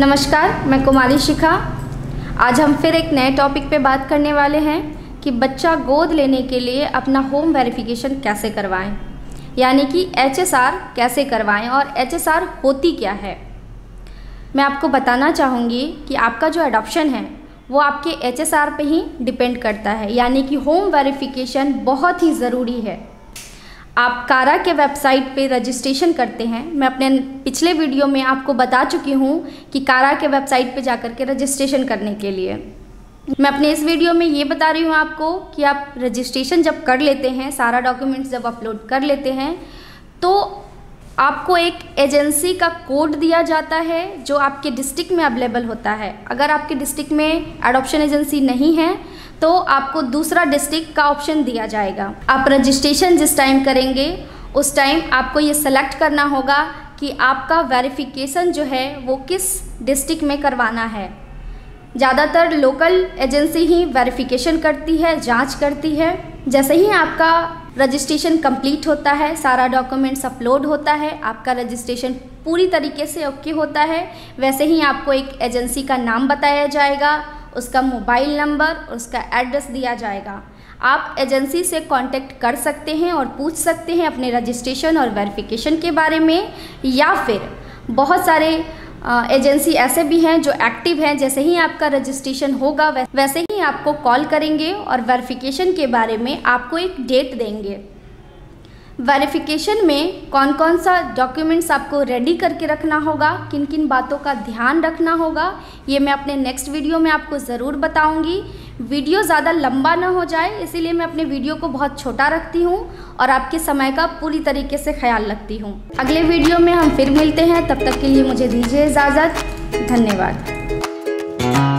नमस्कार, मैं कुमारी शिखा। आज हम फिर एक नए टॉपिक पे बात करने वाले हैं कि बच्चा गोद लेने के लिए अपना होम वेरिफिकेशन कैसे करवाएँ। यानी कि एचएसआर कैसे करवाएँ और एचएसआर होती क्या है। मैं आपको बताना चाहूँगी कि आपका जो अडॉप्शन है, वो आपके एचएसआर पे ही डिपेंड करता है। यानी कि होम वेरिफिकेशन बहुत ही ज़रूरी है। आप कारा के वेबसाइट पे रजिस्ट्रेशन करते हैं। मैं अपने पिछले वीडियो में आपको बता चुकी हूँ कि कारा के वेबसाइट पे जाकर के रजिस्ट्रेशन करने के लिए। मैं अपने इस वीडियो में ये बता रही हूँ आपको कि आप रजिस्ट्रेशन जब कर लेते हैं, सारा डॉक्यूमेंट्स जब अपलोड कर लेते हैं तो आपको एक एजेंसी का कोड दिया जाता है जो आपके डिस्ट्रिक्ट में अवेलेबल होता है। अगर आपके डिस्ट्रिक्ट में एडॉप्शन एजेंसी नहीं है तो आपको दूसरा डिस्ट्रिक्ट का ऑप्शन दिया जाएगा। आप रजिस्ट्रेशन जिस टाइम करेंगे, उस टाइम आपको ये सेलेक्ट करना होगा कि आपका वेरिफिकेशन जो है, वो किस डिस्ट्रिक्ट में करवाना है। ज़्यादातर लोकल एजेंसी ही वेरिफिकेशन करती है, जाँच करती है। जैसे ही आपका रजिस्ट्रेशन कंप्लीट होता है, सारा डॉक्यूमेंट्स अपलोड होता है, आपका रजिस्ट्रेशन पूरी तरीके से ओके होता है। वैसे ही आपको एक एजेंसी का नाम बताया जाएगा, उसका मोबाइल नंबर, उसका एड्रेस दिया जाएगा। आप एजेंसी से कांटेक्ट कर सकते हैं और पूछ सकते हैं अपने रजिस्ट्रेशन और वेरिफिकेशन के बारे में, या फिर बहुत सारे एजेंसी ऐसे भी हैं जो एक्टिव हैं, जैसे ही आपका रजिस्ट्रेशन होगा वैसे ही आपको कॉल करेंगे और वेरिफिकेशन के बारे में आपको एक डेट देंगे। वेरिफिकेशन में कौन कौन सा डॉक्यूमेंट्स आपको रेडी करके रखना होगा किन किन बातों का ध्यान रखना होगा, ये मैं अपने नेक्स्ट वीडियो में आपको ज़रूर बताऊँगी। वीडियो ज़्यादा लंबा ना हो जाए, इसीलिए मैं अपने वीडियो को बहुत छोटा रखती हूँ और आपके समय का पूरी तरीके से ख्याल रखती हूँ। अगले वीडियो में हम फिर मिलते हैं, तब तक के लिए मुझे दीजिए इजाज़त। धन्यवाद।